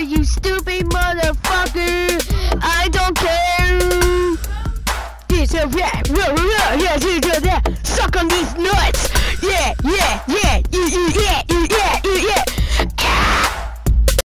care, you stupid motherfucker. I don't care. This a rap, yes, it's a rap. Suck on these nuts.